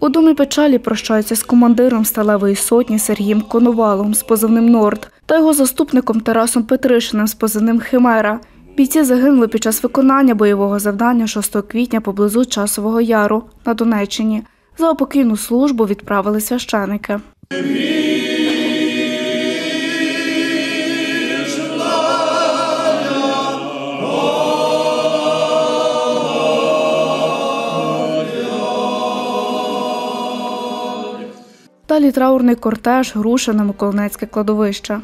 У домі печалі прощаються з командиром сталевої сотні Сергієм Коновалом з позивним Норд та його заступником Тарасом Петришиним з позивним Химера. Бійці загинули під час виконання бойового завдання 6 квітня поблизу Часового Яру на Донеччині. За опокійну службу відправили священики. Далі траурний кортеж рушив на Миколинецьке кладовище.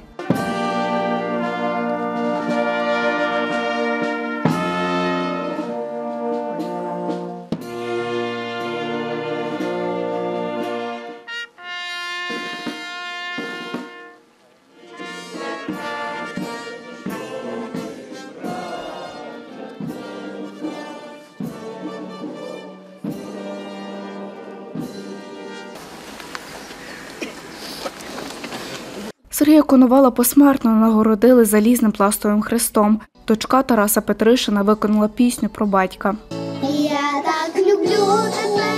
Сергія Коновала посмертно нагородили залізним пластовим хрестом. Дочка Тараса Петришина виконала пісню про батька. Я так люблю тебе,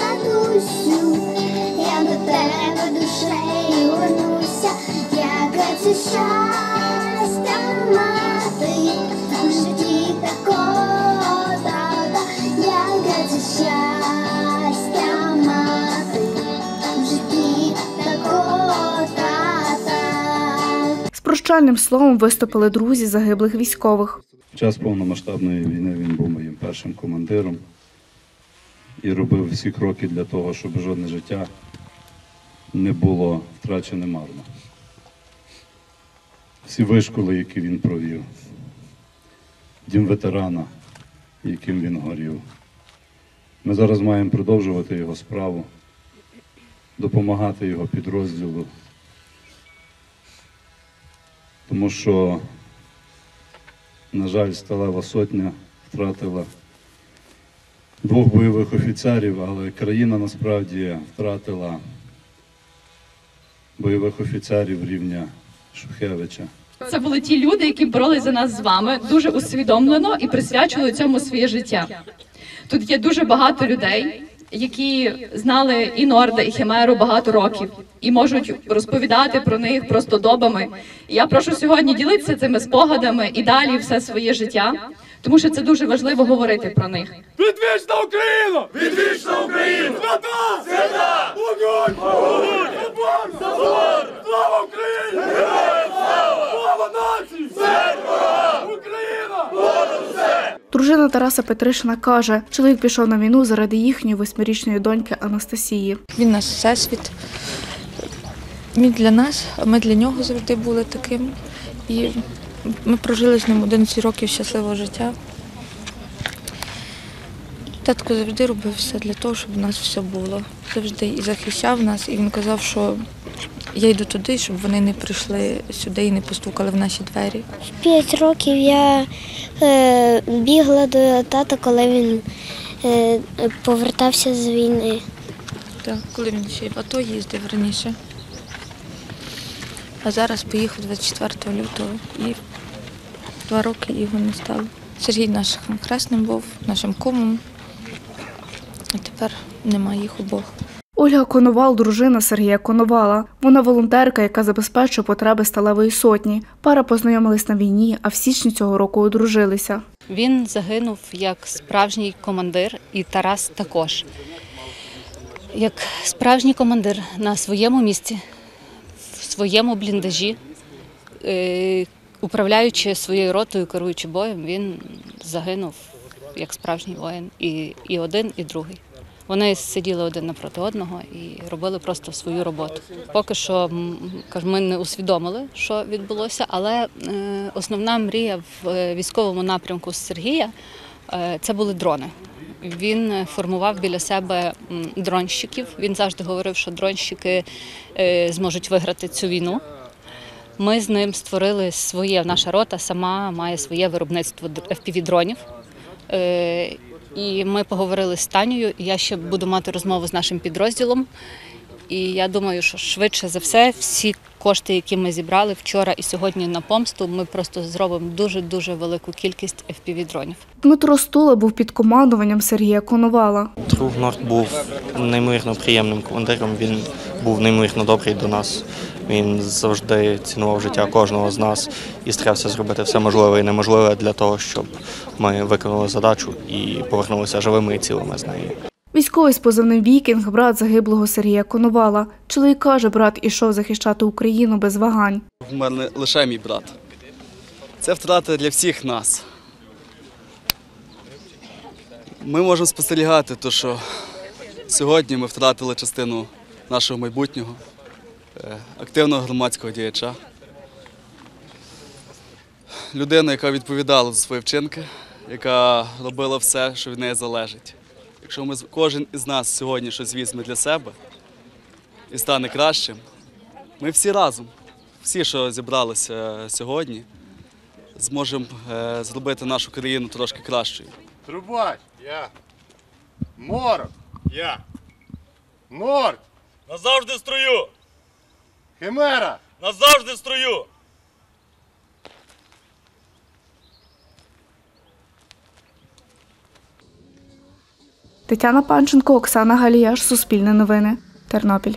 татусю, я до тебе душею горнуся, як це щастя прощальним словом виступили друзі загиблих військових. В час повномасштабної війни він був моїм першим командиром і робив всі кроки для того, щоб жодне життя не було втрачене марно. Всі вишколи, які він провів, дім ветерана, яким він горів. Ми зараз маємо продовжувати його справу, допомагати його підрозділу, тому що на жаль, сталева сотня втратила двох бойових офіцерів, але країна насправді втратила бойових офіцерів рівня Шухевича. Це були ті люди, які боролись за нас з вами дуже усвідомлено і присвячували цьому своє життя. Тут є дуже багато людей, які знали і Норда, і Химеру багато років, і можуть розповідати про них просто добами. Я прошу сьогодні ділитися цими спогадами і далі все своє життя, тому що це дуже важливо говорити про них. Відвічна Україна! Відвічна Україна! Свята! Свята! Вогонь! Вогонь! Забор! Забор! Слава Україні! Героям слава! Слава нації! Ворогам! Україна! Понад усе! Дружина Тараса Петришина каже, чоловік пішов на війну заради їхньої восьмирічної доньки Анастасії. Він наш всесвіт. Він для нас, а ми для нього завжди були таким. І ми прожили з ним 11 років щасливого життя. Татко завжди робив все для того, щоб у нас все було. Завжди і захищав нас, і він казав, що я йду туди, щоб вони не прийшли сюди і не постукали в наші двері. П'ять років я бігла до тата, коли він е, повертався з війни. Так, коли він ще в АТО їздив раніше. А зараз поїхав 24 лютого і два роки його не стало. Сергій нашим хресним був, нашим кумом. А тепер немає їх обох. Ольга Коновал, дружина Сергія Коновала. Вона волонтерка, яка забезпечує потреби сталевої сотні. Пара познайомились на війні, а в січні цього року одружилися. Він загинув як справжній командир, і Тарас також. Як справжній командир на своєму місці, в своєму бліндажі, е, управляючи своєю ротою, керуючи боєм, він загинув як справжній воїн. І, і один, і другий. Вони сиділи один напроти одного і робили просто свою роботу. Поки що ми не усвідомили, що відбулося, але е, основна мрія в е, військовому напрямку Сергія е, це були дрони. Він формував біля себе дронщиків. Він завжди говорив, що дронщики зможуть виграти цю війну. Ми з ним створили своє, наша рота сама має своє виробництво FPV-дронів. Е, І ми поговорили з Танею, і я ще буду мати розмову з нашим підрозділом. І я думаю, що швидше за все, всі кошти, які ми зібрали вчора і сьогодні на помсту, ми просто зробимо дуже-дуже велику кількість FPV-дронів. Дмитро Стула був під командуванням Сергія Коновала. Друг Норд був неймовірно приємним командиром. Він був неймовірно добрий до нас. Він завжди цінував життя кожного з нас і старався зробити все можливе і неможливе для того, щоб ми виконали задачу і повернулися живими і цілими з неї. Військовий з позивним Вікінг, брат загиблого Сергія Коновала. Чоловік каже, брат ішов захищати Україну без вагань. Вмер лише мій брат. Це втрата для всіх нас. Ми можемо спостерігати, то, що сьогодні ми втратили частину нашого майбутнього, активного громадського діяча, людину, яка відповідала за свої вчинки, яка робила все, що від неї залежить. Якщо ми з- кожен із нас сьогодні щось візьме для себе і стане кращим, ми всі разом всі, що зібралися сьогодні, зможемо е, зробити нашу країну трошки кращою. Трубач, я. Морок, я. Норд, Назавжди строю! Химера, Назавжди в строю! Тетяна Панченко, Оксана Галіяш, Суспільне новини, Тернопіль.